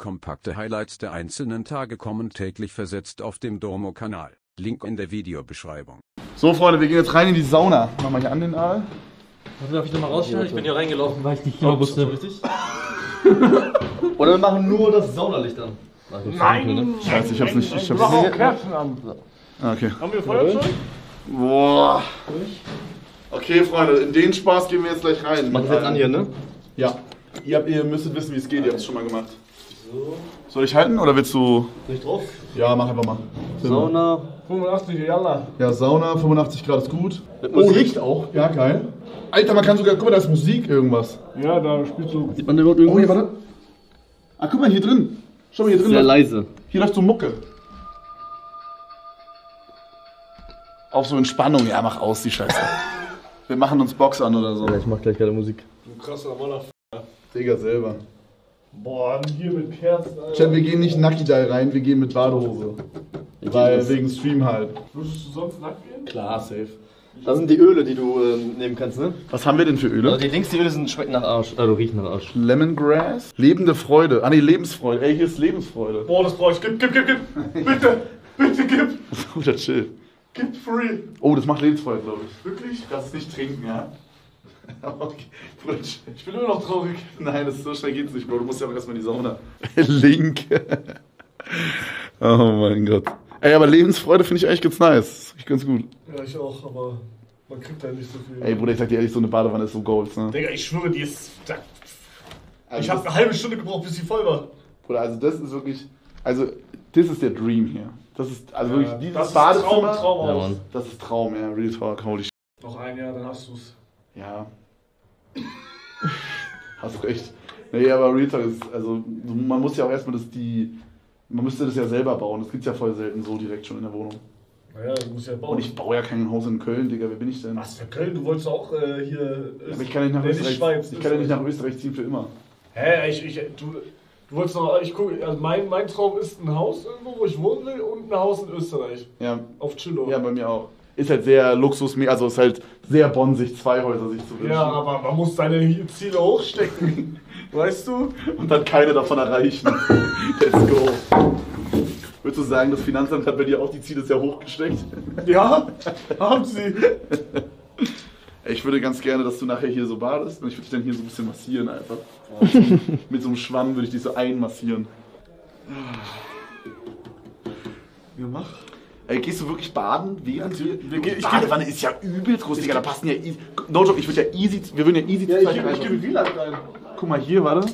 Kompakte Highlights der einzelnen Tage kommen täglich versetzt auf dem Domo-Kanal. Link in der Videobeschreibung. So, Freunde, wir gehen jetzt rein in die Sauna. Mach mal hier an den Aal. Warte, darf ich nochmal rausstellen? Ich bin hier reingelaufen, weil ich nicht genau wusste. Richtig? Oder wir machen nur das Saunalicht an. Nein! Scheiße, ich hab's nicht. Ich hab's nicht. Kerzen an. Ah, okay. Haben wir Feuerzeug? Boah. Okay, Freunde, in den Spaß gehen wir jetzt gleich rein. Mach das jetzt an hier, ne? Ja. Ihr, habt, ihr müsstet wissen, wie es geht. Ihr habt es schon mal gemacht. Soll ich halten oder willst du. Soll ich drauf? Ja, mach einfach mal. Sauna. 85, yalla. Ja, Sauna, 85 Grad ist gut. Mit Oh, riecht auch. Ja, geil. Alter, man kann sogar. Guck mal, da ist Musik irgendwas. Ja, da spielst du. Sieht man den überhaupt Oh, irgendwas? hier, warte. Ah, guck mal, hier drin. Schau mal, hier drin. Sehr läuft- leise. Hier läuft so Mucke. Auf so Entspannung. Ja, mach aus, die Scheiße. Wir machen uns Box an oder so. Ja, ich mach gleich gerade Musik. Du krasser Mann. Digga, selber. Boah, hier mit Kerzen, Alter. Chat, wir gehen nicht Nacki-Dai rein, wir gehen mit Badehose. Weil, wegen Stream halt. Würdest du sonst nackt gehen? Klar, safe. Das sind die Öle, die du ähm, nehmen kannst, ne? Was haben wir denn für Öle? Also die links, die Öle sind, schmecken nach Arsch. Also riechen nach Arsch. Lemongrass. Lebende Freude. Ah, nee, Lebensfreude. Ey, hier ist Lebensfreude. Boah, das brauch ich. Gib, gib, gib, gib. Bitte, bitte gib. Guter Chill. Gib free. Oh, das macht Lebensfreude, glaube ich. Wirklich? Kannst es nicht trinken, ja? Okay. Bruder. Ich bin immer noch traurig. Nein, das ist so schnell geht's nicht, Bro. Du musst ja auch erstmal in die Sauna. Link. oh mein Gott. Ey, aber Lebensfreude finde ich eigentlich ganz nice. Riecht ganz gut. Ja, ich auch, aber man kriegt da nicht so viel. Ey, Bruder, ich sag dir ehrlich, so eine Badewanne ist so Gold, ne? Digga, ich schwöre, die ist. da- Also Ich habe eine halbe Stunde gebraucht, bis sie voll war. Bruder, also das ist wirklich. Also, das ist der Dream hier. Das ist, also wirklich, dieses das ist Badezimmer. Traum, Traum Ja, aus. Mann. Das ist Traum, ja. Real Talk, holy shit. Noch ein Jahr, dann hast du's. Ja. Hast recht. Nee, aber Real Talk ist, also, man muss ja auch erstmal das, die. Man müsste das ja selber bauen. Das gibt's ja voll selten so direkt schon in der Wohnung. Naja, du musst ja bauen. Und ich baue ja kein Haus in Köln, Digga. Wer bin ich denn? Was für Köln? Du wolltest auch äh, hier. Aber ich kann ja nicht nach Nee, Österreich. Schweiz, ich kann ja nicht nach Österreich. Österreich ziehen für immer. Hä, ich, ich, du, du wolltest noch. Ich gucke, also mein, mein Traum ist ein Haus irgendwo, wo ich wohnen will und ein Haus in Österreich. Ja, Auf Chillo. ja, bei mir auch. Ist halt sehr luxusmäßig, also ist halt sehr bonsig, zwei Häuser sich zu wünschen. Ja, aber man muss seine Ziele hochstecken. weißt du? Und dann keine davon erreichen. Let's go. Würdest du sagen, das Finanzamt hat bei dir auch die Ziele sehr hoch gesteckt? Ja, haben sie. Ich würde ganz gerne, dass du nachher hier so badest und ich würde dich dann hier so ein bisschen massieren einfach. Mit so einem Schwamm würde ich dich so einmassieren. Ja, mach. Ey, gehst du wirklich baden, während wir... wir die ich Badewanne ist ja übelst groß, Digga, da passen ja easy... No joke, ich würde ja easy... Wir würden ja easy Ja, zu ich zweit gebe rein. ich geb WLAN rein. Guck mal hier, warte.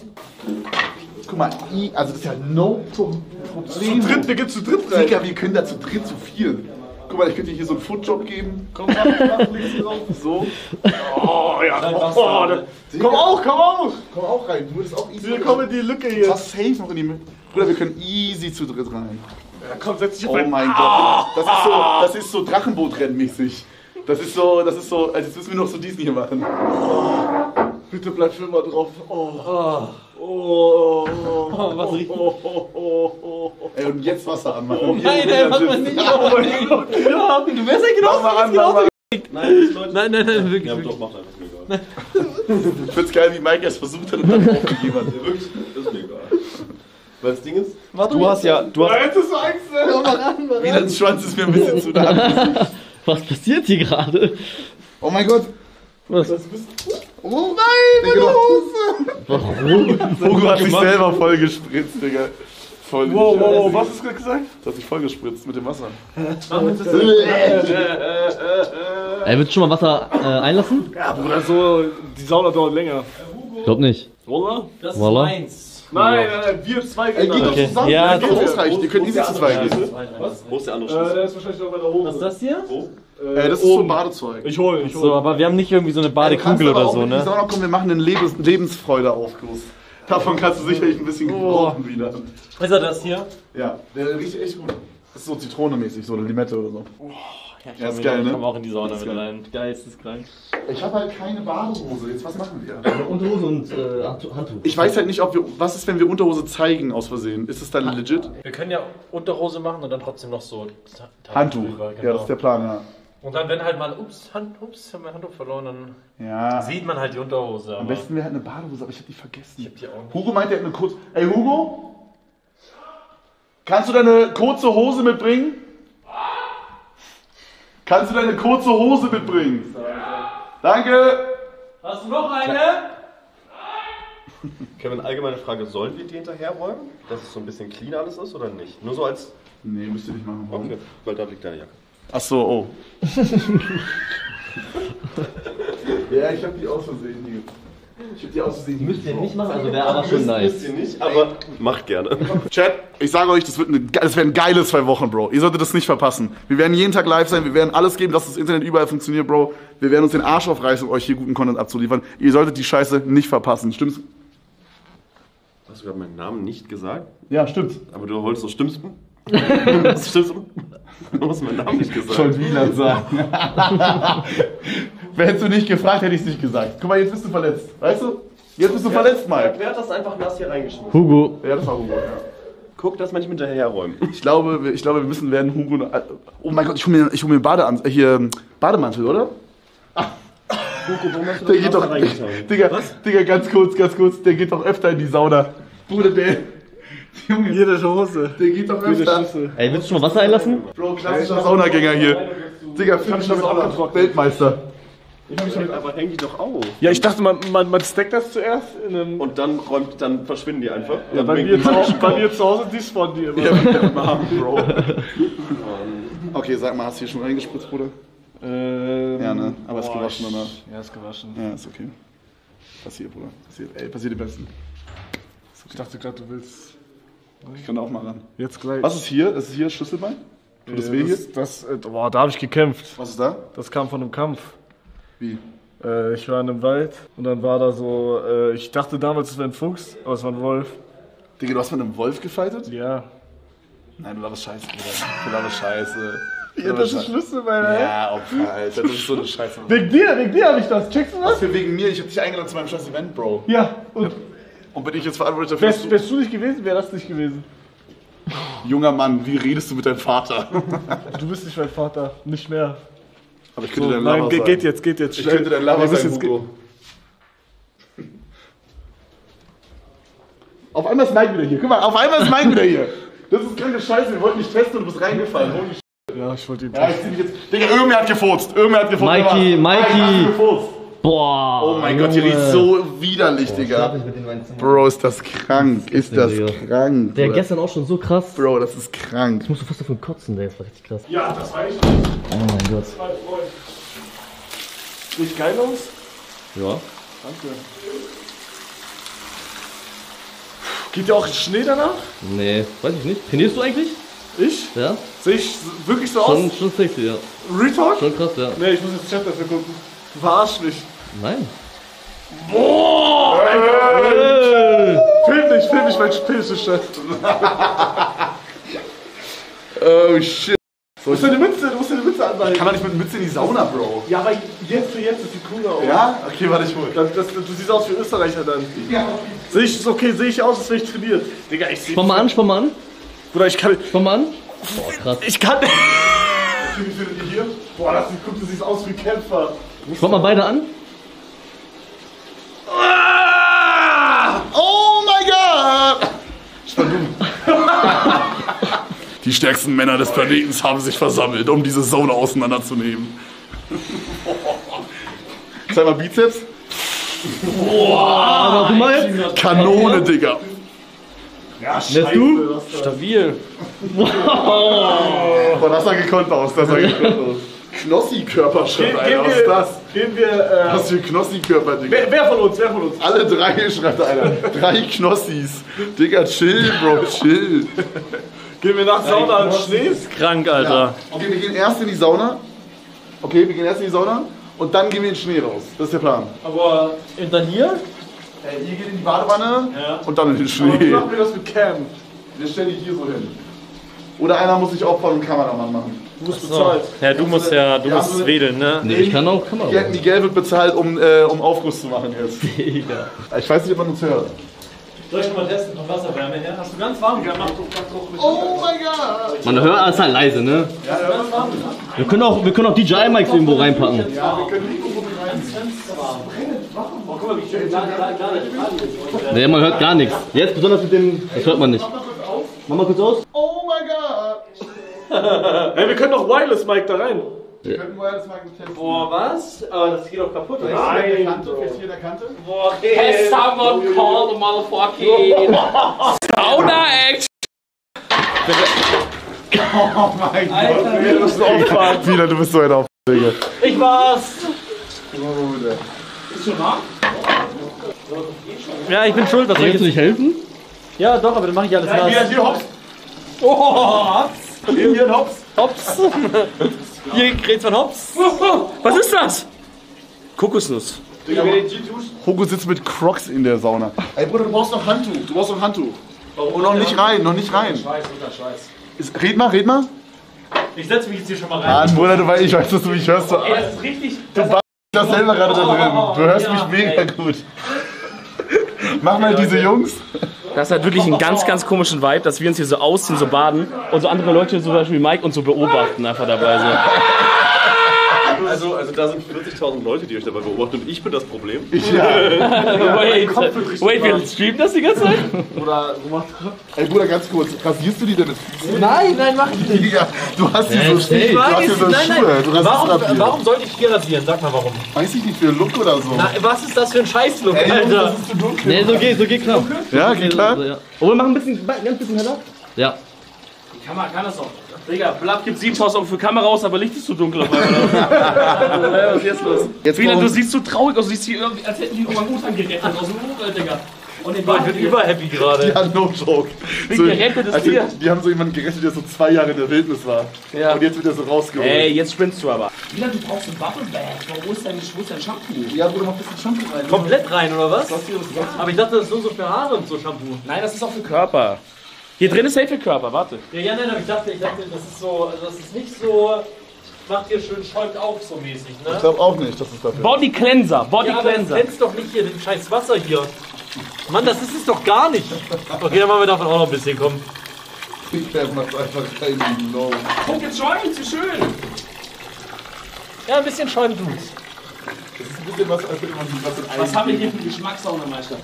Guck mal, i, also das ist ja no Zu Problem. dritt, wir gehen zu dritt rein. Digga, wir können da zu dritt, zu vier. Guck mal, ich könnte dir hier so einen Footjob geben. Komm, drauf. So. Oh, ja. Oh, da, komm auch, komm auch. Komm auch rein, du würdest auch easy... Wir kommen in die Lücke hier. Was safe noch in die Mitte. Bruder, wir können easy zu dritt rein. Ja, komm, setz dich auf Oh ein- mein Gott. Das ist so, das ist so Drachenboot-Rennmäßig. Das ist so, das ist so, als jetzt müssen wir noch so diesen hier machen. Bitte bleib für immer drauf. Oh. Oh. Oh. Oh, was riecht Oh, oh, oh, oh, oh. Ey, und jetzt Wasser anmachen. Nein, ey, mach mal nicht. Oh mein Gott. Ja, du wärst ja genau Mach mal an, mach mal an. Nein, nein, nein, wirklich. Ja, wirklich. doch, macht einfach, ist mir egal. Ich find's geil, wie Mike erst versucht hat und dann aufgegeben hat. Ja, wirklich, ist mir egal. Weil das Ding ist, Du hast ja, du hast. hättest du Angst, ey. Wielands Schwanz ist mir ein bisschen zu nah. Was passiert hier gerade? Oh mein Gott. Was? Oh nein, meine Hose. Warum? Hugo hat sich selber voll gespritzt, Digga. Voll Wow, wow, wow, was hast du gerade gesagt? Du hast dich voll gespritzt mit dem Wasser. Ey, willst du schon mal Wasser äh, einlassen? Ja, Bruder, so, die Sauna dauert länger. Glaub nicht. Wallah? das Voilà. meins. Nein, nein, nein, wir zwei Ey, gehen geht da. doch Okay. zusammen. Ja, Ja, geht so. ausreichend. Ihr könnt easy zu zweit gehen. Was? Wo ist der andere Äh, Schlüssel? der ist wahrscheinlich noch weiter oben. Was ist das hier? Wo? Äh, das ist so ein Badezeug. Ich hol, ich hol. So, aber wir haben nicht irgendwie so eine Badekugel oder so, ne? Sauna kommen, wir machen einen Lebens Lebensfreude-Aufguss. Davon kannst du sicherlich ein bisschen gebrauchen wieder. Ist er das hier? Ja, der riecht echt gut. Das ist so zitronemäßig, so eine Limette oder so. Ja, ist geil, ne? Komm auch in die Sauna mit geil. rein. Geisteskrank. Ich habe halt keine Badehose. Jetzt, was machen wir? Eine Unterhose und äh, Handtuch. Ich weiß halt nicht, ob wir. Was ist, wenn wir Unterhose zeigen aus Versehen? Ist es dann legit? Wir können ja Unterhose machen und dann trotzdem noch so Ta- Handtuch. drüber, Ja, das ist der Plan, ja. Und dann, wenn halt mal, ups, Hand, ups, haben wir Handtuch verloren, dann Ja. sieht man halt die Unterhose. Am Aber besten wäre halt eine Badehose, aber ich habe die vergessen. die auch nicht. Hugo meinte, er hat eine kurz. Ey, Hugo? Kannst du deine kurze Hose mitbringen? Kannst du deine kurze Hose mitbringen? Danke. Hast du noch eine? Kevin, allgemeine Frage, sollen wir die hinterherräumen? Dass es so ein bisschen clean alles ist oder nicht? Nur so als. Nee, müsst ihr nicht machen. Okay, weil da liegt deine Jacke. Ach so, oh. ja, ich hab die aus Versehen hier. Ich hab die aus Versehen hier. Müsst ihr nicht machen, also wäre aber schon Wisst nice. ihr nicht, aber macht gerne. Chat, ich sage euch, das, wird eine, das werden geile zwei Wochen, Bro. Ihr solltet das nicht verpassen. Wir werden jeden Tag live sein, wir werden alles geben, dass das Internet überall funktioniert, Bro. Wir werden uns den Arsch aufreißen, um euch hier guten Content abzuliefern. Ihr solltet die Scheiße nicht verpassen. Stimmt's? Hast du gerade meinen Namen nicht gesagt? Ja, stimmt's. Aber du wolltest so stimmst du? stimmst du? Du hast meinen Namen nicht gesagt. Wieland sagen. Hättest du nicht gefragt, hätte ich es nicht gesagt. Guck mal, jetzt bist du verletzt. Weißt du? Jetzt bist du verletzt, Mike. Wer hat das einfach nass hier reingeschmissen? Hugo. Ja, das war Hugo, ja. Guck, dass man nicht hinterherräumen. Ich glaube, wir, ich glaube, wir müssen werden Hugo. Oh mein Gott, ich hole mir, ich hol mir einen Badean hier, Bademantel, oder? Hugo, warum hast du Der geht doch. Digga, Digga, ganz kurz, ganz kurz. Der geht doch öfter in die Sauna. Bruder, der. Junge, Jede Hose. der geht doch öfter. Ey, willst du schon mal Wasser einlassen? Bro, klassischer Saunagänger hier. Digga, finde ich Sauna. Weltmeister. Aber häng die doch auf. Ja, ich dachte, man, man, man stackt das zuerst in einem. Und dann räumt, dann verschwinden die einfach. Ja, bei, mir zu, Hause- bei mir zu Hause, die spawnen die immer. Ja, Arm, Bro. Okay, sag mal, hast du hier schon reingespritzt, Bruder? Ähm, Ja, ne? Aber ist boah, gewaschen danach. Ja, ist gewaschen. Ja, ist okay. Passiert, Bruder. Passiert. Ey, passiert die Besten. Ich dachte gerade, du willst Ich kann auch mal ran. jetzt gleich. Was ist hier? Das ist hier Schlüsselbein? Tut das weh hier? das, das, äh, boah, da habe ich gekämpft. Was ist da? Das kam von einem Kampf. Wie? Äh, ich war in einem Wald und dann war da so, äh, ich dachte damals, es wäre ein Fuchs, aber es war ein Wolf. Digga, du hast mit einem Wolf gefightet? Ja. Nein, du laberst Scheiße, Bruder. Du laberst Scheiße. Ja, das ist Schlüsselbein, ey. Ja, Opfer, Alter. Das ist so eine Scheiße. Wegen dir, wegen dir habe ich das. Checkst du Was das? für wegen mir? Ich hab dich eingeladen zu meinem scheiß Event, Bro. Ja. Und Und bin ich jetzt verantwortlich dafür, wärst, wärst du nicht gewesen, wäre das nicht gewesen. Junger Mann, wie redest du mit deinem Vater? Du bist nicht mein Vater. Nicht mehr. Aber ich könnte So, dein nein, Lover ge sein. geht jetzt, geht jetzt. Ich schnell. könnte dein müssen sein, Hugo. Auf einmal ist Mike wieder hier. Guck mal, auf einmal ist Mike wieder hier. Das ist kranke Scheiße. Wir wollten dich testen und du bist reingefallen. Holy shit. Ja, ich wollte ihn Ja, ich zieh mich jetzt. Digga, irgendwer hat gefurzt. Irgendwer hat gefurzt. Mikey? Mikey. Boah. Oh mein Gott, hier riecht so widerlich, Digga. Bro, ist das krank. Ist das Digga. krank. Der Bruder. gestern auch schon so krass. Bro, das ist krank. Ich musste fast davon kotzen, der ist richtig krass. Ja, das war ich. Oh mein Gott. Sieht geil aus? Ja. Geht ja auch Schnee danach? Nee, weiß ich nicht. Trainierst du eigentlich? Ich? Ja. Sehe ich wirklich so Schon, aus? schon sexy, ja. Retalk? Schon krass, ja. Nee, ich muss jetzt Chat dafür gucken. Du verarsch mich. Nein. Film nicht, film nicht, mein Pilze Oh shit. Du musst deine Mütze, du musst deine Mütze anhalten. Kann man nicht mit Mütze in die Sauna, Bro? Ja, aber jetzt für jetzt ist die cooler aus. Ja? Okay, warte, ich hol. Das, das, du siehst aus wie Österreicher dann. Sehe ich, ist okay, sehe ich aus, als wäre ich trainiert. Digga, ich sehe. Spann mal an, spann mal an. Bruder, ich kann. Spann mal an. Boah, krass. Ich kann. Wie findet ihr hier? Boah, das sieht, guck, du siehst aus wie Kämpfer. Spann mal beide an. Oh mein Gott! Die stärksten Männer des Planeten haben sich versammelt, um diese Zone auseinanderzunehmen. Zeig mal Bizeps. Aber guck mal jetzt. Kanone, Digga. Lässt du? Stabil. Boah, das sah gekonnt aus, das sah gekonnt aus. Knossi-Körperschritt, Gehen Alter, was ist das? gehen wir, äh, Was für ein Knossi-Körper, Digga. wer, wer von uns, wer von uns? Alle drei, schreibt einer. Drei Knossis. Digga, chill, Bro, chill. Gehen wir nach Sauna an Schnee? Krank, Alter. Okay, wir gehen erst in die Sauna. Okay, wir gehen erst in die Sauna und dann gehen wir in den Schnee raus. Das ist der Plan. Aber und dann hier? Ey, ihr geht in die Badewanne und dann in den Wie Schnee. machen wir das mit Cam? Wir stellen die hier so hin. Oder einer muss sich opfern und Kameramann machen. Du musst bezahlt. Ja, du musst ja, du Ja, musst so- wedeln, ne? Nee, ich kann auch Kamera. Ja, Miguel wird bezahlt, um, äh, um Aufguss zu machen jetzt. Digga. Ich weiß nicht, ob man uns hört. Soll ich mal testen von Wasserwärme her? Hast du ganz warm Ja, gemacht? Oh mein Gott! Man hört alles halt leise, ne? Wir können auch, wir können auch DJI-Mics irgendwo reinpacken. Oh, guck mal, wie schön. Nee, man hört gar nichts. Jetzt besonders mit dem. Das hört man nicht. Mach mal kurz aus. Oh Ey, wir können doch Wireless Mic da rein. Wir könnten mal das mal testen. Boah, was? Aber das geht doch kaputt. Nein, Kante? Bro. Fährt hier der Kante? Boah, Has someone call the motherfucking Sauna Action? Oh mein Gott, du bist so aufgefahren. Wieder, du bist so ein Auf, Digga. Ich war's! Ja, ich bin schuld, was soll ich jetzt nicht helfen? Ja, doch, aber dann mache ich alles nass. Hier, hier, hops. Oh, Hops! Hier, hier, hops. Hops! Hier, Gretz von Hops! Was ist das? Kokosnuss. Hugo sitzt mit Crocs in der Sauna. Ey, Bruder, du brauchst noch Handtuch. Du brauchst noch Handtuch. Und noch nicht rein, noch nicht rein. Ist, red mal, red mal. Ich setze mich jetzt hier schon mal rein. Ah, Bruder, du weißt, ich weiß, dass du mich hörst. Du Ey, das ist richtig. das selber gerade da drin. Du hörst mich mega gut. Mach mal diese Jungs. Das hat wirklich einen ganz, ganz komischen Vibe, dass wir uns hier so ausziehen, so baden und so andere Leute, zum Beispiel Mike, uns so beobachten einfach dabei. So. Also, also da sind 40.000 Leute, die euch dabei beobachten und ich bin das Problem. Wait, wait, wir streamen das die ganze Zeit? Ey, Bruder, ganz kurz. Rasierst du die denn? Nein, nein, mach ich nicht. Digga, du hast hier so, Ich du hast hier so nein, Schuhe. nein. Du rasierst Warum, ab hier. warum sollte ich hier rasieren? Sag mal warum. Weiß ich nicht, für einen Look oder so. Na, was ist das für ein Scheißlook, Ey, Junge, Alter? das ist zu dunkel. Nee, so geht, so geht klar. Ja, geht klar? Oh, wir machen ein bisschen, ganz bisschen heller. Ja. Die Kamera kann das auch. Digga, Blatt gibt 7000 Euro für Kamera aus, aber Licht ist zu dunkel auf einmal. Was ist jetzt los? Jetzt warum- du siehst so traurig aus, du siehst hier irgendwie, als hätten die Orang-Utan gerettet aus dem Urwald, Digga. Und den Ich bin überhappy gerade. Ja, no joke. Wegen gerettetes also, Tier. die haben so jemanden gerettet, der so zwei Jahre in der Wildnis war. Ja. Und jetzt wird er so rausgeholt. Ey, jetzt spinnst du aber. Frieda, du brauchst ein Bubble Bath. Wo ist dein, wo ist dein Shampoo? Ja, Bruder, mach ein bisschen Shampoo rein. Komplett rein, oder was? Aber ich dachte, das ist nur so für Haare und so Shampoo. Nein, das ist auch für Körper. Hier drin ist safe für Körper, warte. Ja, ja, nein, aber ich dachte, ich dachte, das ist so, also das ist nicht so, macht ihr schön, schäumt auf so mäßig, Ich ne? glaube auch nicht, dass es dafür Body Cleanser, Body Ja, aber Cleanser. glänzt doch nicht hier, den scheiß Wasser hier. Mann, das ist es doch gar nicht. Okay, dann machen wir davon auch noch ein bisschen, komm. Ich werde mal einfach rein in Low. Guck, jetzt schäumt, wie schön. Ja, ein bisschen schäumt tut's. Das ist ein bisschen was, als würde man sich was in Was haben wir hier für Geschmackssaunameister?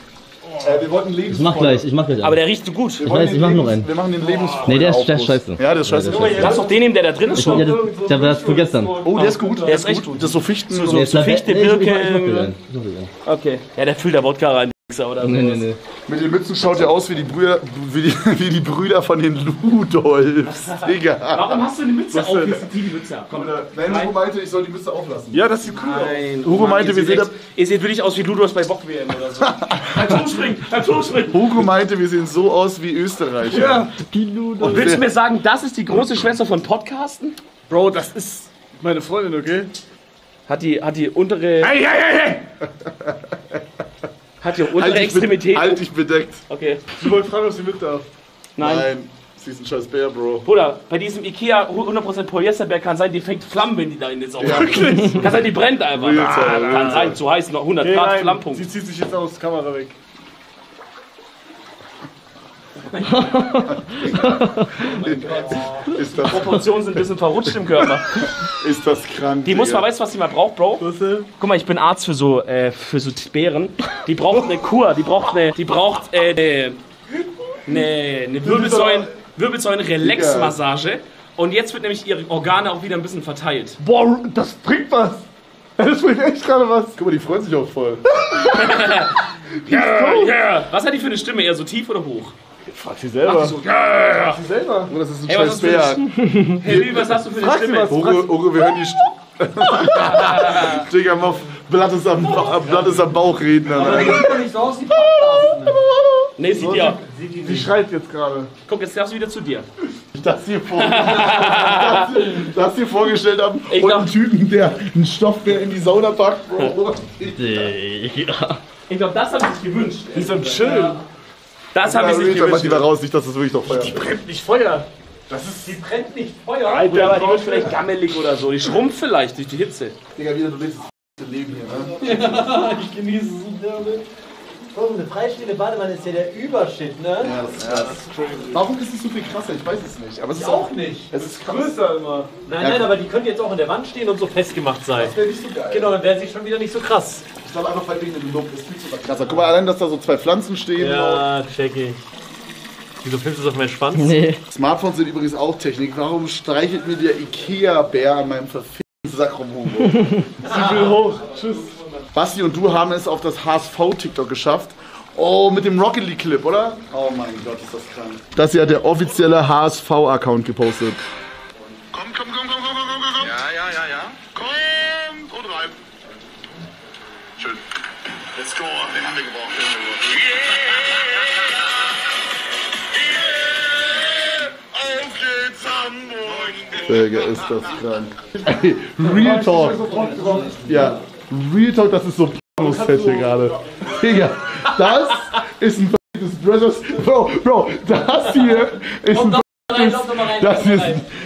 Äh, wir wollten Lebens. Ich mach gleich, ich mach gleich. Aber der riecht so gut. Wir wollen weiß, den ich mach noch Lebens- einen. Wir machen den Lebensfreude. Nee, der ist- der ist scheiße. Ja, der ist scheiße. der ist Lass doch den nehmen, der da drin ist ich, schon. ja, das, ich hab das von gestern. Oh, der ist gut. Der ist echt gut. Das ist so Fichten. So, Nee, ist Lave- Fichte, nee, ich- ich Birke, ich. Ich. Okay. Ja, der füllt der Wodka rein, Wichser, oder Nee, nee, sowas. nee. Mit den Mützen schaut er aus wie die Brüder, wie die, wie die Brüder von den Ludolfs. Digga. Warum hast du die Mütze Was auf? denn? Jetzt zieh die Mütze ab. Komm. Nein, Hugo meinte, ich soll die Mütze auflassen. Ja, das sieht cool aus. Nein. Hugo Mann, meinte, wir sehen echt- Ihr seht wirklich aus wie Ludos bei Bock-WM oder so. Ein Turmspringen, ein Turmspringen. Hugo meinte, wir sehen so aus wie Österreicher. Ja. Und willst du mir sagen, das ist die große Schwester von Podcasten? Bro, das ist meine Freundin, okay? Hat die, hat die untere, Hey, hey, hey, hey! Hat die untere Halt dich, Extremität? be halt dich bedeckt. Okay. Sie wollte fragen, ob sie mit darf. Nein. Nein. Sie ist ein scheiß Bär, Bro. Bruder, bei diesem Ikea 100% Polyesterberg kann sein, die fängt Flammen, wenn die da in den Sauer Kann sein, die brennt einfach. Real Ah, kann sein, zu heiß, noch 100 Geh Grad. Flammpunkt. Sie zieht sich jetzt aus, Kamera weg. Ist das, Proportionen sind ein bisschen verrutscht im Körper. ist das krank. Die muss mal, weißt du, was die mal braucht, Bro? Guck mal, ich bin Arzt für so, äh, für so Bären. Die braucht eine Kur, die braucht eine, die braucht äh, eine, eine, eine Wirbelsäulen, Wirbelsäulen-Relax-Massage. Und jetzt wird nämlich ihre Organe auch wieder ein bisschen verteilt. Boah, das bringt was. Das bringt echt gerade was. Guck mal, die freuen sich auch voll. Ja, ja. Was hat die für eine Stimme? Eher so tief oder hoch? Frag sie selber. So, ja. selber. Das ist ein Hey, was scheiß Bär. Hey, was hast du für eine Stimme? Ugo, Ugo, wir hören die... St- Digga, mach Blatt ist am, Blatt ist am Bauch reden. Dann, Alter. Sieht doch nicht so aus wie Podcasten. Nee, sieht ja. Sie schreit jetzt gerade. Guck, jetzt darfst du wieder zu dir. das hier, vor, das, hier, das hier vorgestellt haben Ich und glaub- einen Typen, der einen Stoffbär in die Sauna packt, Bro. Ja. Ich glaube, das haben sie sich gewünscht. Die ist am Chillen. Das Ja, sie sich Real Talk, mach gewünscht. die da raus, nicht, dass das wirklich noch feuert. Brennt nicht Feuer. Die brennt nicht Feuer. Alter, aber die wird vielleicht gammelig oder so. Die schrumpft vielleicht durch die Hitze. Digga, wieder, du lebst das Leben hier, ne? Ich genieße es gerne. Komm, eine freistehende Badewanne ist ja der Übershit, ne? Ja, das ist krass. Warum ist es so viel krasser? Ich weiß es nicht. Aber es ist Auch nicht. Es ist krass. Größer immer. Nein, nein, aber die könnte jetzt auch in der Wand stehen und so festgemacht sein. Das wäre nicht so geil. Genau, dann wäre sie schon wieder nicht so krass. Ich glaube einfach, weil wegen dem Look ist viel zu krasser. Guck mal, allein, dass da so zwei Pflanzen stehen. Ja, check ich. Wieso filmst du das auf meinen Schwanz? Nee. Smartphones sind übrigens auch Technik. Warum streichelt mir der Ikea-Bär an meinem verfickten Sack rum, Hugo? Will hoch. Tschüss. Basti und du haben es auf das HSV-TikTok geschafft. Oh, mit dem Rocket League-Clip, oder? Oh mein Gott, ist das krank. Das hier hat der offizielle HSV-Account gepostet. Komm, komm, komm, komm, komm, komm, komm, komm. Ja, ja, ja, ja. Kommt und rein. Schön. Let's go, den haben wir gebraucht. Den haben wir gebraucht. Digga, ist das krank. Ey, Real Talk. Ja, Real Talk, das ist so Pornos-Fett hier gerade. Digga, das ist ein verficktes Brothers. Bro, Bro, das hier ist ein verficktes. Das hier ist.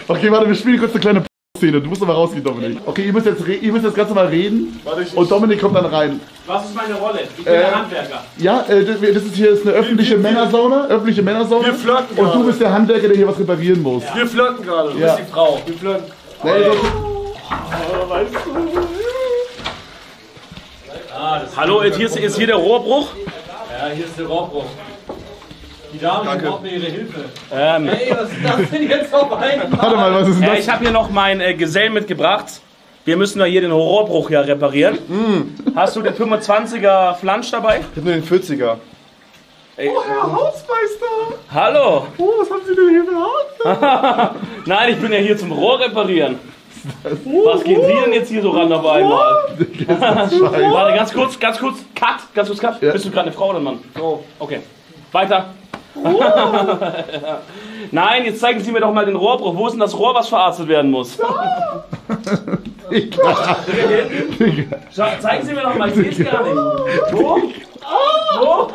Okay, warte, wir spielen kurz eine kleine Szene. Du musst aber rausgehen, Dominik. Okay, ihr müsst jetzt, re- ihr müsst jetzt ganz normal reden. Und Dominik kommt dann rein. Was ist meine Rolle? Ich bin Äh, der Handwerker. Ja, äh, das ist hier ist eine öffentliche Männersauna. Öffentliche Männersauna. Wir flirten Und du gerade. bist der Handwerker, der hier was reparieren muss. Wir flirten gerade. Du Ja. bist die Frau. Wir flirten. Nee, das- Hallo, äh, hier ist, ist hier der Rohrbruch. Ja, hier ist der Rohrbruch. Die Dame braucht mir ihre Hilfe. Ähm, Ey, was ist das denn jetzt auf einmal? Warte mal, was ist denn äh, das? ich habe hier noch meinen äh, Gesellen mitgebracht. Wir müssen ja hier den Rohrbruch ja reparieren. Hast du den 25er Flansch dabei? Ich hab nur den 40er. Ey, Herr Hausmeister! hallo. Oh, was haben Sie denn hier für Haus? Nein, ich bin ja hier zum Rohr reparieren. Was gehen Sie denn jetzt hier so ran auf einmal? Warte, ganz kurz, ganz kurz, cut, ganz kurz, cut. Ja. Bist du gerade eine Frau oder ein Mann? Oh. Okay. Weiter. Nein, jetzt zeigen Sie mir doch mal den Rohrbruch. Wo ist denn das Rohr, was verarztet werden muss? Scha- Zeigen Sie mir doch mal, ich sehe es gar nicht. Wo? Wo?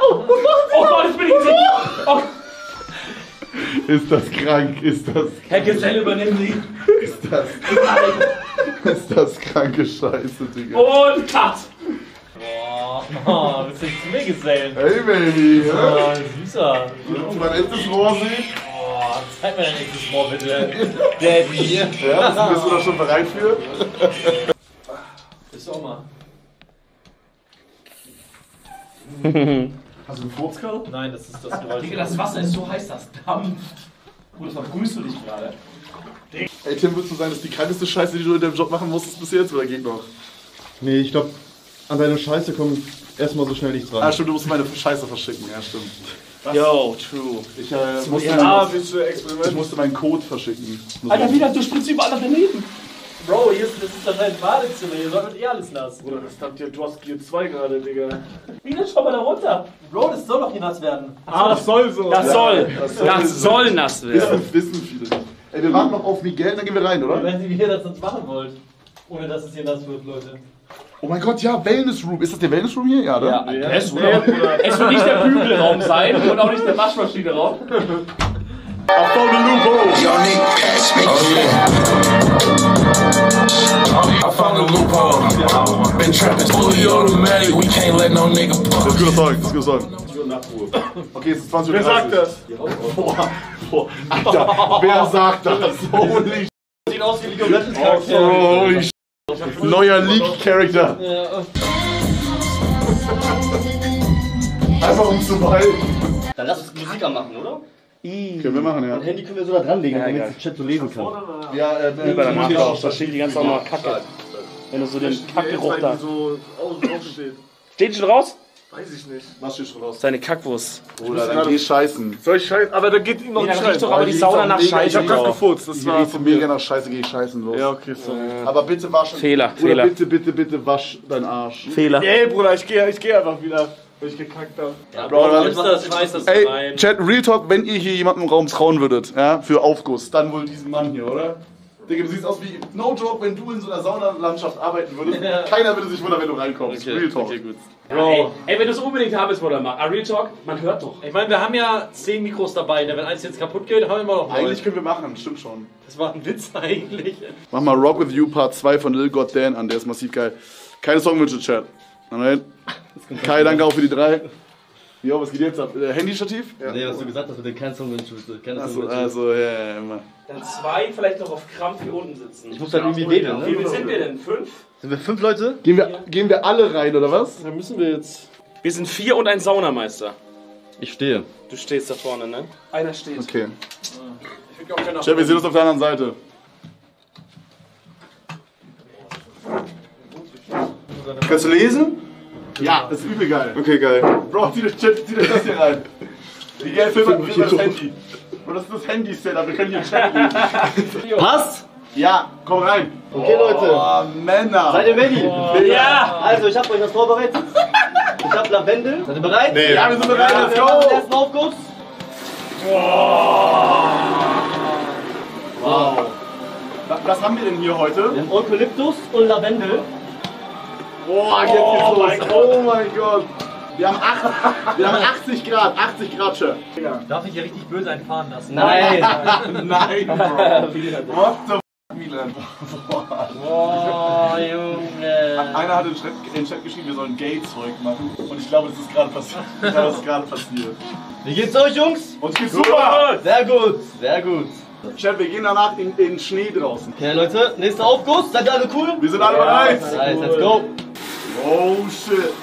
Oh Gott, jetzt bin ich gesehen. Oh, Ist das krank? Ist das, Herr Gesell, übernehmen Sie. Ist das, ist das kranke Scheiße, Digga. Und cut. Oh, willst du nicht zu mir gesellen? Hey, Baby! Oh, süßer. Und mein echtes Rohr sieht? Oh, zeig mir dein echtes Rohr bitte. Daddy. Ja, bist du da schon bereit für? Bist du auch mal? Hast du einen Furz gerade? Nein, das ist das Geräusch. Digga, das Wasser ist so heiß, das dampft. Oh, das vergrüßt du dich gerade. Ey, Tim, würdest du sagen, das ist die krankeste Scheiße, die du in deinem Job machen musstest bis jetzt, oder geht noch? Nee, ich glaube, an deine Scheiße kommt erstmal so schnell nichts Ah, ran. stimmt, du musst meine Scheiße verschicken, ja, stimmt. Yo, true. Ich, äh, musste, Ah, meinen, du ich musste meinen Code verschicken. Alter, wieder, du spritzt überall daneben. Bro, hier ist, das ist anscheinend Badezimmer. Hier soll eh alles nass. Bruder, das habt ihr, du hast Gear 2 gerade, Digga. Wieder, schau mal da runter. Bro, das soll doch hier nass werden. Ah, das soll so. Das soll, das soll nass werden. Wissen, wissen viele nicht. Ey, wir warten noch auf Miguel, dann gehen wir rein, oder? Wenn ihr das sonst machen wollt. Ohne dass es hier nass wird, Leute. Oh mein Gott, ja, Wellness Room. Ist das der Wellness Room hier? Ja, oder? Ja, es, wird, es wird nicht der Bügelraum sein und auch nicht der Waschmaschine-Raum. I found a loophole. I found a loophole. Been trapping fully automatic. We can't let no nigga Das pump. ist guter Song, das ist Song. Okay, es ist 20 Uhr. Wer sagt das? Boah, boah, Alter, wer sagt das? Holy Sieht aus wie League of Legends Oh, Charakter. holy sh- Neuer League-Charakter. Einfach um zu behalten. Dann lass uns Musik anmachen, oder? Können wir machen, ja. Handy können wir so da dranlegen, damit der Chat so lesen kann. Ja, äh, Bei der Nachschau, auch. da steht die ganze Zeit noch Kacke. Wenn du so den Kackgeruch da. so. Steht die schon raus? Weiß ich nicht. Was steht schon raus? Seine Kackwurst. Bruder, dann geh scheißen. Soll ich scheißen? Aber da geht ihm noch Nee, nicht rein. doch aber die Sauna nach Ich Ich hab Scheiße. grad gefurzt. Das war von mega mir. nach Scheiße, geh ich scheißen los. Ja, okay, sorry. Aber bitte wasch. Fehler, Bruder, Fehler. bitte, bitte, bitte wasch deinen Arsch. Fehler. Ey, Bruder, ich geh, ich geh einfach wieder, weil ich gekackt hab. Bro, du nimmst das, Ey, rein. Chat, Real Talk, wenn ihr hier jemanden im Raum trauen würdet, ja, für Aufguss, dann wohl diesen Mann hier, oder? Digga, du siehst aus wie, no joke, wenn du in so einer Saunalandschaft arbeiten würdest, keiner würde sich wundern, wenn du reinkommst. Real Talk. Ey, ey, wenn du es unbedingt haben willst, Bruder, mach. Ah, Real Talk, man hört doch. Ich meine, wir haben ja 10 Mikros dabei. ne? Wenn eins jetzt kaputt geht, haben wir immer noch neun. Eigentlich können wir machen, stimmt schon. Das war ein Witz eigentlich. Mach mal Rock With You Part 2 von Lil God Dan an, der ist massiv geil. Keine Songwünsche, Chat. Alright? Kai, danke auch für die drei. Jo, was geht jetzt ab? Äh, Handystativ? Nee, was du gesagt hast, mit den keinen Song wünschen, bitte. Keine Also, also, ja, ja, immer. Dann zwei vielleicht noch auf Krampf hier unten sitzen. Ich muss dann irgendwie wedeln, Wie ne? viel sind wir denn? Fünf? Sind wir fünf Leute? Gehen wir, gehen wir alle rein, oder was? Da müssen wir jetzt. Wir sind vier und ein Saunameister. Ich stehe. Du stehst da vorne, ne? Einer steht. Okay. Chef, wir sehen uns auf der anderen Seite. Kannst du lesen? Ja, das ist übel geil. Okay, geil. Bro, zieh, das, zieh dir das hier rein. Wie geil filmt man das Handy? Bro, das ist das Handy-Setup, wir können hier chatten. Passt? Ja, komm rein. Okay, Leute. Oh, Männer. Seid ihr ready? Ja! Also, ich hab euch was vorbereitet. Ich hab Lavendel. Seid ihr bereit? Nee. Ja, wir sind bereit, let's Wir machen den go. ersten Aufguss. Wow. Was, was haben wir denn hier heute? Wir haben Eukalyptus und Lavendel. Boah, jetzt geht's los. Oh mein Gott. Wir haben, acht, wir haben 80 Grad, 80 Grad, Chef. Darf ich hier richtig böse einfahren lassen? Nein. Nein, Bro. What the f***, Milan? Oh, Junge. Einer hat in den Chat, in den Chat geschrieben, wir sollen Gay-Zeug machen. Und ich glaube, das ist gerade passiert. Ich glaube, das ist gerade passiert. Wie geht's euch, Jungs? Uns geht's super. Sehr gut, sehr gut. Chef, wir gehen danach in den Schnee draußen. Okay, Leute, nächster Aufguss. Seid ihr alle cool? Wir sind alle bereit. Alright, let's go. Oh shit.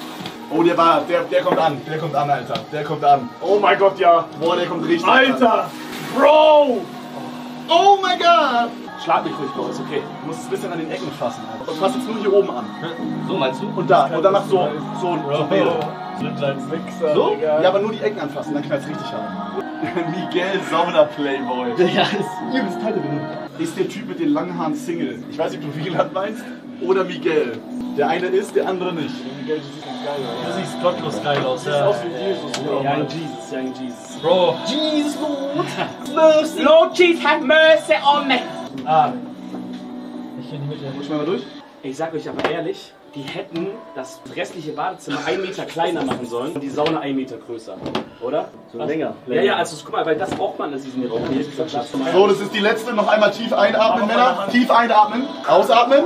Oh, der war, der, der kommt an. Der kommt an, Alter. Der kommt an. Oh mein Gott, ja. Boah, der kommt richtig an. Alter! Bro! Oh mein Gott. Schlag mich ruhig, Bro, ist okay. Du musst es ein bisschen an den Ecken fassen. Alter. Und fass jetzt nur hier oben an. So meinst du? Und da. Und dann mach so, so, so Bälle. Sind als Wichser, So? Digga. Ja, aber nur die Ecken anfassen, dann knallt's richtig an. Miguel Sauna Playboy. Ja, ist übelst Teile drin. Ist der Typ mit den langen Haaren Single. Ich weiß nicht, ob du Wieland meinst. Oder Miguel. Der eine ist, der andere nicht. Du siehst gottlos geil aus, Sieht ja. aus wie Jesus. Young Jesus, Young Jesus. Bro. Jesus Lord. Mercy. Lord Jesus, have mercy on me. Ah. Ich geh nicht mit dir. Rutsch mal durch. Ich sag euch aber ehrlich, die hätten das restliche Badezimmer einen Meter kleiner machen sollen und die Sauna einen Meter größer. Oder? So länger. Ja, ja, also guck mal, weil das braucht man in diesem Raum. So, das ist die letzte. Noch einmal tief einatmen, Männer. Tief einatmen. Ausatmen.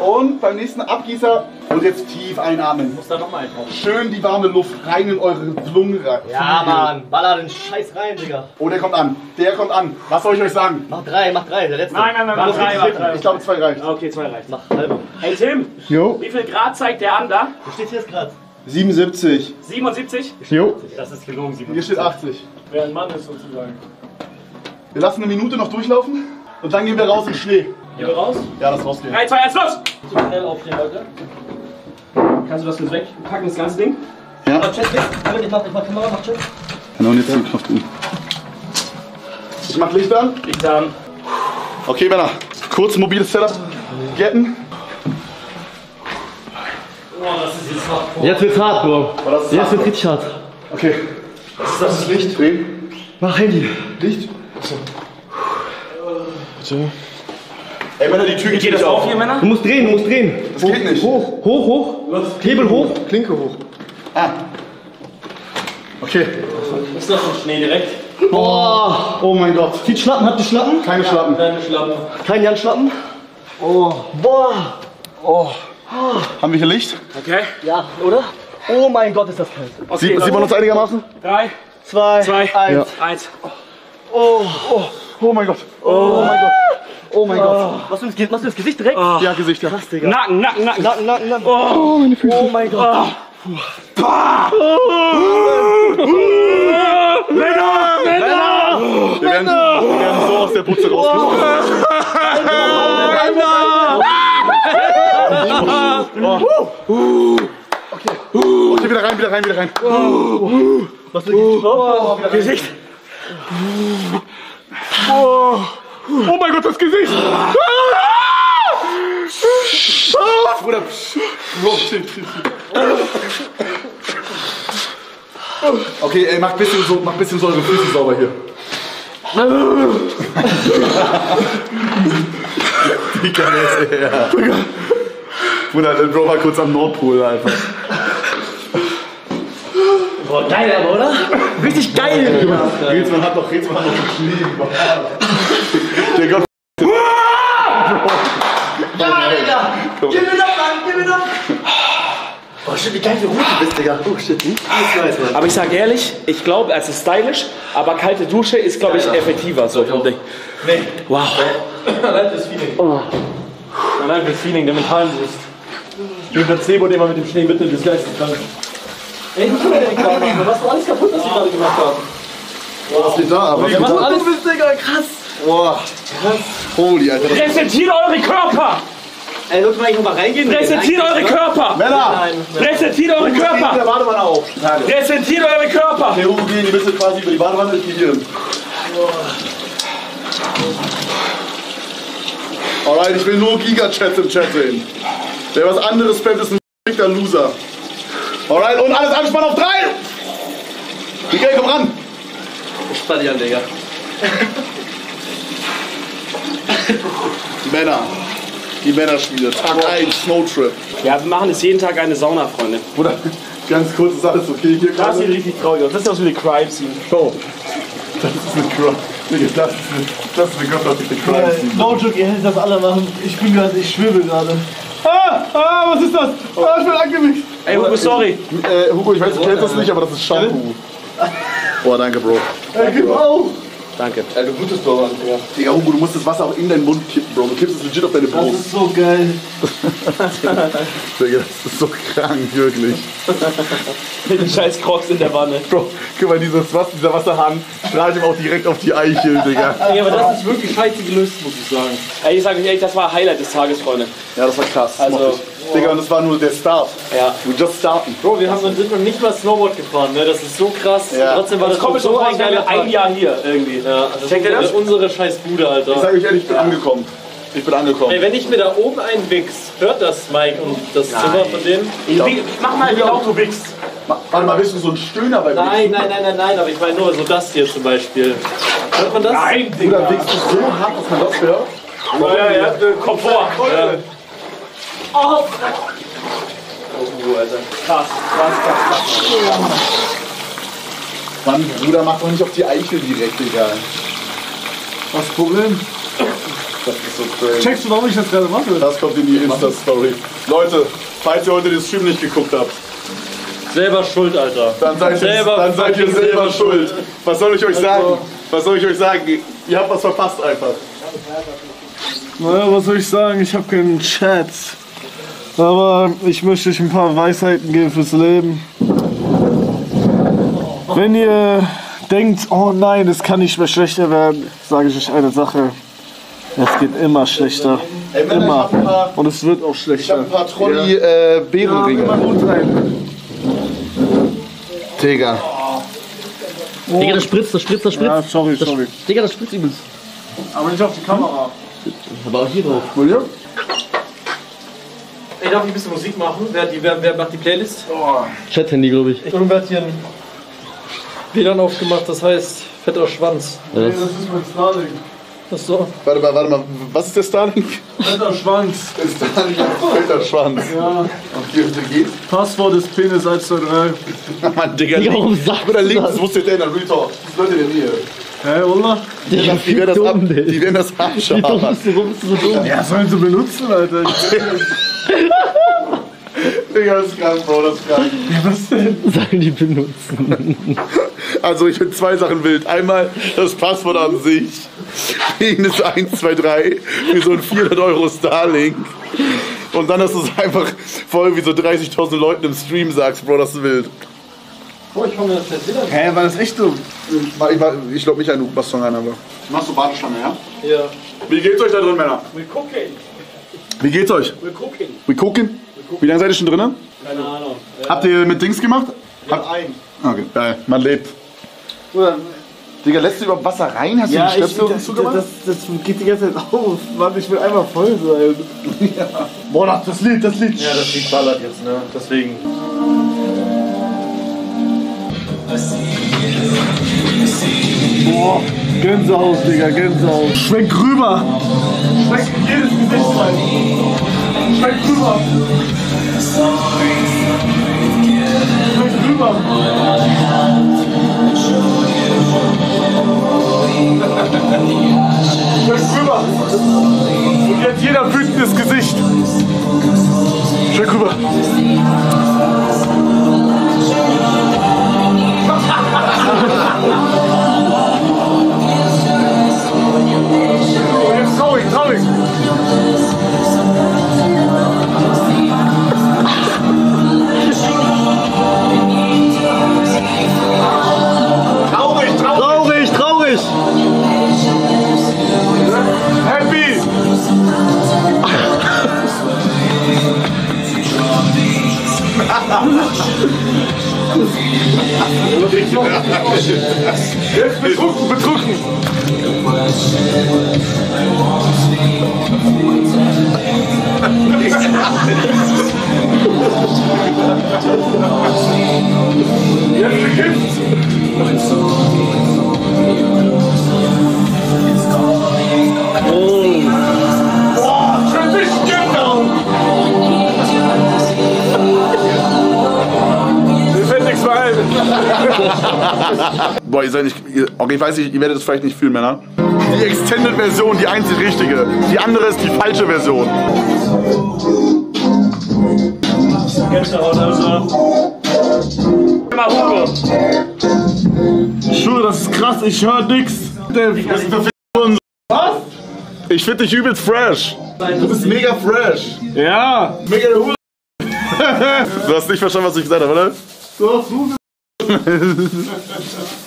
Und beim nächsten Abgießer. Und jetzt tief einatmen. Muss da nochmal eintauchen. Schön die warme Luft rein in eure Lungen rein. Ja, Mann. Baller den Scheiß rein, Digga. Oh, der kommt an. Der kommt an. Was soll ich euch sagen? Mach drei, mach drei. Der letzte. Nein, nein, nein, War das drei, mach drei. Ich glaube, zwei reicht. Okay, zwei reicht. Mach halbe. Hey Tim, Jo, wie viel Grad zeigt der an da? Wo steht hier jetzt gerade? 77. 77? Jo. Das ist gelogen, Simon. Hier steht 80. Wer ein Mann ist sozusagen. Wir lassen eine Minute noch durchlaufen. Und dann gehen wir raus in Schnee. Gehen wir raus? Ja, das rausgehen. 3, 2, 1, los! Zu schnell aufstehen, Leute. Kannst du das kurz wegpacken, das ganze Ding? Mach Chat weg. Ich mach, ich mach Kamera, mach Chat. Genau, und jetzt den Knopf drücken. Ich mach Licht an. Liegt an. Okay, Männer. Kurz mobiles Setup. Getten. Jetzt wird's hart, Bro. das ist Jetzt hart. wird's richtig hart. Okay. Was ist das? Licht. Drehen. Mach Handy. Licht. Ey, Männer, die Tür geht, Geht das nicht auf hier, Männer? Du musst drehen, du musst drehen. Das geht nicht. Hoch, hoch, hoch. Hebel hoch. Klinke hoch. Ah. Okay. Ist das schon Schnee direkt? Boah. Oh mein Gott. Zieht Schlappen, habt ihr Schlappen? Keine Schlappen. Deine Schlappen. Kein Jan Schlappen? Oh. Boah. Haben wir hier Licht? Okay. Ja, oder? Oh mein Gott, ist das kalt. Okay, Sieht, sieht man uns einigermaßen? 3, Zwei, 2, eins. 1. Oh mein Gott. Oh mein Gott. Oh mein Gott. Was für das, was für Gesicht direkt? Ja, Gesicht, ja. Krass, Digga. Nacken, Nacken, Nacken. Nacken, Nacken, Nacken. Oh, meine Füße. Oh mein Gott. Wir werden, wir werden so aus der Putze rausgeschmissen. Okay. Okay, wieder rein, wieder rein, wieder rein. Was für ein Gesicht? Gesicht. Oh, oh mein Gott, das Gesicht. Ah! Ah, Bruder. Okay, ey, mach bisschen so, mach bisschen so eure Füße sauber hier. Digga, der ist her. Bruder, der Bro war kurz am Nordpol einfach. Boah, geil aber, oder? Richtig geil. Rätsmann hat noch, Rätsmann hat noch überall. Der Gott. Ja, Digga. Gib mir das, Mann, gib mir das. Oh shit, wie geil du bist, Digga. Oh shit. Nice, nice, Mann. Aber ich sag ehrlich, ich glaube, es ist stylisch, aber kalte Dusche ist, glaube ich, effektiver. So vom Ding. Nee. Wow. Allein fürs Feeling. Allein fürs Feeling, der mentalen. Ich bin Placebo, den man mit dem Schnee mitnimmt, ist geisteskrank. Ey, du. Du machst doch alles kaputt, was ich gerade gemacht habe. Was geht da? Was alles. Du bist, Digga, krass. Boah. Holy, Alter. das- Präsentiert eure Körper! Ey, sollte man eigentlich nochmal reingehen? Präsentiert eure Körper! Männer! Präsentiert eure Der Körper! Badewanne auf. Präsentiert eure Körper! Der Hugo gehen, die müssen quasi über die Badewanne gehen. Alright, ich will nur Giga-Chat im Chat sehen. Wer was anderes spammt, ist ein dicker Loser. Alright, und alles anspannen auf drei! Miguel, komm ran! Spann dich an, Digga. Männer. Die Männerspiele. Tag 1, Snowtrip. Ja, wir machen es jeden Tag eine Sauna, Freunde. Bruder, ganz kurz, ist alles okay hier Das gerade? sieht richtig traurig aus. Das ist aus wie eine Crime-Scene. Oh. Das ist eine Crime. Digga, das ist eine, das ist eine göttliche Crime. No joke, ihr hättet das alle machen. Ich bin gerade, ich schwirbel gerade. Ah, ah, was ist das? Ah, ich bin angewichst. Ey, Hugo, sorry. Äh, Hugo, ich weiß, du kennst das nicht, aber das ist Shampoo. Boah, danke, Bro. Ey, gib auf. Danke. Ja, du blutest doch, Digga. Digga, Hugo, du musst das Wasser auch in deinen Mund kippen, Bro. Du kippst es legit auf deine Das Brust. ist so geil. Digga, das ist so krank, wirklich. Mit den scheiß Crocs in der Wanne. Bro, guck mal, dieses Wasser, dieser Wasserhahn strahlt ihm auch direkt auf die Eichel, Digga. Ey, aber das ist wirklich scheiße gelöst, muss ich sagen. Ey, ich sag euch ehrlich, das war Highlight des Tages, Freunde. Ja, das war krass. Also- ich. Digga, und das war nur der Start. Ja. We just starten. Bro, wir haben noch, sind noch nicht mal Snowboard gefahren, ne? Das ist so krass. Ja. Trotzdem war das, Das kommt so ein ein ein. Jahr hier irgendwie. Ja, das Checkt ist ihr das? unsere, scheiß Bude, Ich Alter. sag euch ehrlich, ich bin angekommen. Ich bin angekommen. Ey, wenn ich mir da oben einwichs, hört das Mike und das Zimmer von dem? Ich, mach mal du wichst. Ma- Warte mal, bist du so ein Stöhner bei mir? Nein, nein, nein, nein, nein, aber ich meine nur so das hier zum Beispiel. Hört man das? Nein, Bruder, wichst du so hart, dass man das hört? Ja, ja, ja. Komfort. Ja. Oh, Alter. Krass, krass, krass, krass. Mann, Bruder, mach doch nicht auf die Eichel direkt, Digga. Was ist das Problem? Das ist so crazy. Checkst du, warum ich das gerade mache? Das kommt in die Insta-Story. Leute, falls ihr heute den Stream nicht geguckt habt, Selber schuld, Alter. dann seid ihr, Selber dann seid ihr selber selber schuld. Was soll ich euch sagen? Was soll ich euch sagen? Ihr habt was verpasst einfach. Naja, was soll ich sagen? Ich habe keinen Chat. Aber ich möchte euch ein paar Weisheiten geben fürs Leben. Wenn ihr denkt, oh nein, es kann nicht mehr schlechter werden, sage ich euch eine Sache. Es geht immer schlechter. Ey, Männer, ich Immer. paar, Und es wird auch ich schlechter. hab ein paar Trolli äh, Ja, Beerenringe. immer gut rein. Digga. Digga, das spritzt, das spritzt, das spritzt. Ja, sorry, sorry. Digga, das spritzt übelst. Aber nicht auf die Kamera. Aber auch hier drauf. William? Ey, darf ich ein bisschen Musik machen? Wer, die, wer, wer macht die Playlist? Chat-Handy, glaube ich. Irgendwer hat hier ein WLAN aufgemacht, das heißt fetter Schwanz. Nee, das ist mein Starlink. Das ist so. Warte mal, warte mal. Was ist der Starlink? Fetter Schwanz. Der Starlink hat einen Filterschwanz. Ja. Okay, und der geht? Passwort ist Penis 123. Mann, Digga. Digga, warum Bruder, du links, das? das muss jetzt ändern. Real Talk. Das Leute in der Nähe. Hä, Wallah? Digga, Die werden das, ab, die werden das Wie dumm abschaffen. bist du, warum bist du so dumm? Ja, sollen sie benutzen, Alter. Digga, das ist krank, Bro, das ist krank. Was denn? Sollen die benutzen? Also ich finde zwei Sachen wild. Einmal das Passwort an sich. Penis 123 für so ein 400 Euro Starlink. Und dann, dass du es einfach vor irgendwie so 30.000 Leuten im Stream sagst, Bro, das ist wild. Boah, ich komme mir das jetzt wieder. Hä, war das echt dumm? Ich, war- ich glaube nicht an, machst schon einer, aber. Machst du Badeschlange, ja? Ja. Wie geht's euch da drin, Männer? We're cooking. Wie geht's euch? We're cooking. We cooking? Wie lange seid ihr schon drin? Keine Ahnung. Habt ihr mit Dings gemacht? Habt ein. Okay, geil. Man lebt. Bruder, Digga, lässt du überhaupt Wasser rein? Hast ja, du die ich, Stöpsel das, zugemacht? das, das geht die ganze Zeit auf. Mann, ich will einmal voll sein. Boah, das- das Lied, das Lied. Ja, das Lied ballert jetzt, ne? Deswegen. Boah, Gänsehaus, Digga, Gänsehaus. Schwenk rüber. Schwenk jedes Gesicht rein. Schwenk rüber. Schwenk rüber. Schwenk rüber. Und jetzt jeder wütendes Gesicht. Schwenk rüber. traurig traurig traurig Traurig, traurig. Happy. mehr ein. Boah, ihr seid nicht. Okay, ich weiß nicht, ihr werdet es vielleicht nicht fühlen, Männer. Die Extended-Version, die einzig richtige. Die andere ist die falsche Version. Gänsehaut, also. Mal Hugo. Ich schwöre, das ist krass, ich höre nix. Das ist der Was? Ich finde dich übelst fresh. Du bist mega fresh. Ja. Mega der Hure. Du hast nicht verstanden, was ich gesagt habe, oder? Du hast